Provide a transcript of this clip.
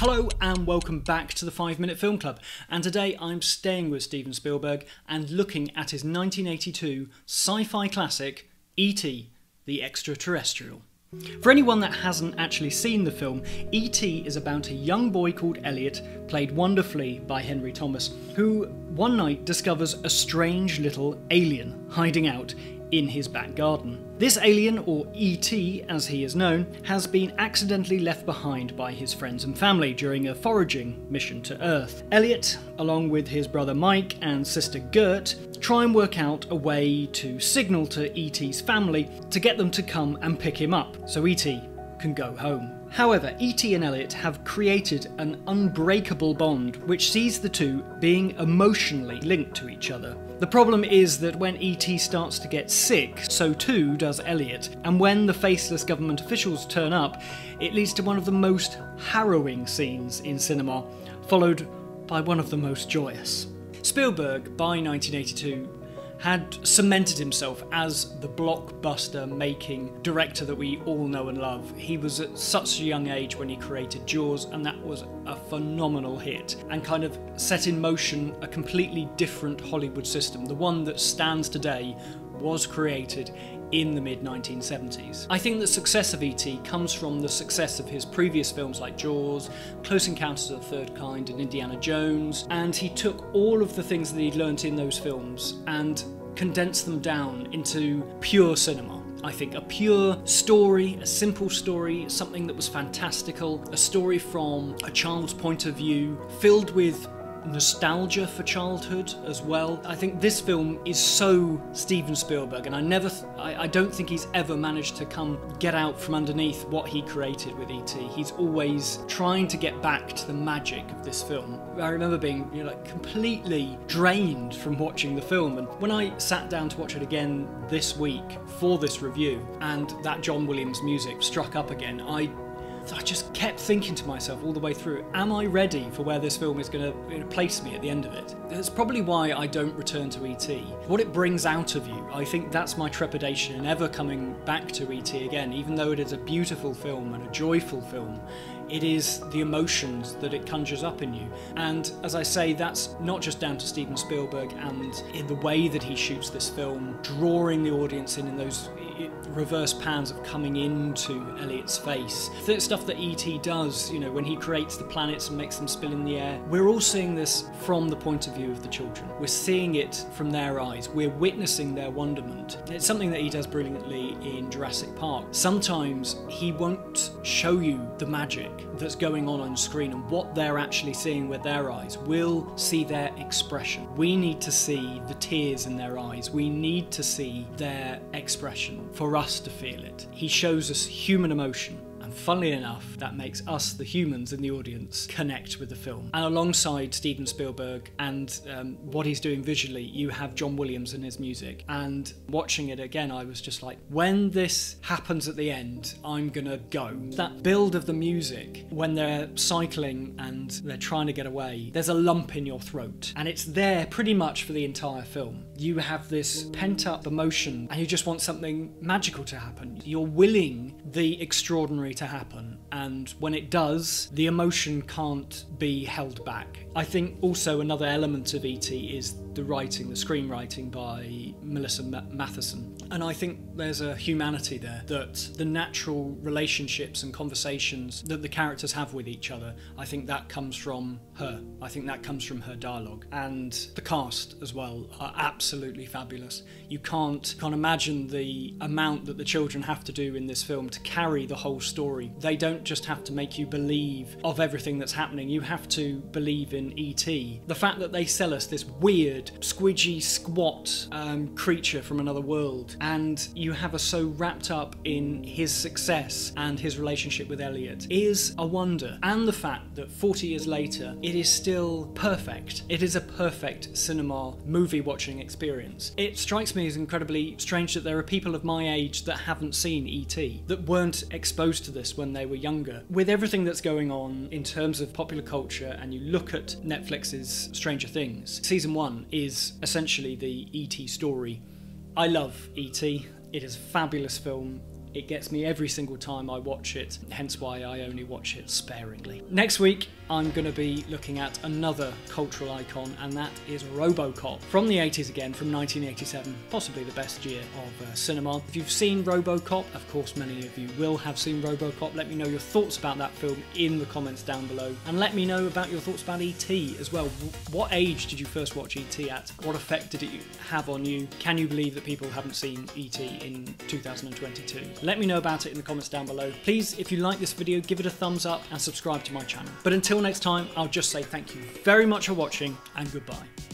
Hello and welcome back to the 5 Minute Film Club. And today I'm staying with Steven Spielberg and looking at his 1982 sci fi classic, E.T. the Extraterrestrial. For anyone that hasn't actually seen the film, E.T. is about a young boy called Elliott, played wonderfully by Henry Thomas, who one night discovers a strange little alien hiding out in his back garden. This alien, or ET as he is known, has been accidentally left behind by his friends and family during a foraging mission to Earth. Elliott, along with his brother Mike and sister Gert, try and work out a way to signal to ET's family to get them to come and pick him up so ET can go home. However, E.T. and Elliott have created an unbreakable bond which sees the two being emotionally linked to each other. The problem is that when E.T. starts to get sick, so too does Elliott, and when the faceless government officials turn up, it leads to one of the most harrowing scenes in cinema, followed by one of the most joyous. Spielberg, by 1982, had cemented himself as the blockbuster making director that we all know and love. He was at such a young age when he created Jaws, and that was a phenomenal hit and kind of set in motion a completely different Hollywood system. The one that stands today was created in the mid 1970s. I think the success of E.T. comes from the success of his previous films like Jaws, Close Encounters of the Third Kind, and Indiana Jones, and he took all of the things that he'd learnt in those films and condensed them down into pure cinema. I think a pure story, a simple story, something that was fantastical, a story from a child's point of view, filled with nostalgia for childhood as well. I think this film is so Steven Spielberg, and I never, I, I, don't think he's ever managed to come get out from underneath what he created with ET. He's always trying to get back to the magic of this film. I remember being you know, like completely drained from watching the film, and when I sat down to watch it again this week for this review, and that John Williams music struck up again, I I just kept thinking to myself all the way through, am I ready for where this film is going to place me at the end of it? That's probably why I don't return to ET. What it brings out of you, I think that's my trepidation in ever coming back to ET again, even though it is a beautiful film and a joyful film. It is the emotions that it conjures up in you. And as I say, that's not just down to Steven Spielberg and in the way that he shoots this film, drawing the audience in in those reverse pans of coming into Elliott's face. The stuff that E.T. does, you know, when he creates the planets and makes them spill in the air, we're all seeing this from the point of view of the children. We're seeing it from their eyes. We're witnessing their wonderment. It's something that he does brilliantly in Jurassic Park. Sometimes he won't show you the magic that's going on on screen and what they're actually seeing with their eyes. We'll see their expression. We need to see the tears in their eyes. We need to see their expression for us to feel it. He shows us human emotion funnily enough, that makes us, the humans in the audience, connect with the film. And alongside Steven Spielberg and um, what he's doing visually, you have John Williams and his music. And watching it again, I was just like, when this happens at the end, I'm gonna go. That build of the music, when they're cycling and they're trying to get away, there's a lump in your throat. And it's there pretty much for the entire film. You have this pent up emotion and you just want something magical to happen. You're willing the extraordinary to happen, and when it does, the emotion can't be held back. I think also another element of ET is the writing, the screenwriting by Melissa Mathison. And I think there's a humanity there that the natural relationships and conversations that the characters have with each other, I think that comes from her. I think that comes from her dialogue. And the cast as well are absolutely fabulous. You can't, can't imagine the amount that the children have to do in this film to carry the whole story. They don't just have to make you believe of everything that's happening, you have to believe in E.T. The fact that they sell us this weird, squidgy, squat um, creature from another world, and you have us so wrapped up in his success and his relationship with Elliott is a wonder. And the fact that 40 years later, it is still perfect. It is a perfect cinema movie watching experience. It strikes me as incredibly strange that there are people of my age that haven't seen E.T., that weren't exposed to this when they were younger. With everything that's going on in terms of popular culture, and you look at Netflix's Stranger Things, season one is essentially the E.T. story. I love E.T., it is a fabulous film It gets me every single time I watch it, hence why I only watch it sparingly. Next week, I'm going to be looking at another cultural icon, and that is Robocop from the 80s again, from 1987, possibly the best year of uh, cinema. If you've seen Robocop, of course, many of you will have seen Robocop. Let me know your thoughts about that film in the comments down below, and let me know about your thoughts about E.T. as well. What age did you first watch E.T. at? What effect did it have on you? Can you believe that people haven't seen E.T. in 2022? Let me know about it in the comments down below. Please, if you like this video, give it a thumbs up and subscribe to my channel. But until next time, I'll just say thank you very much for watching and goodbye.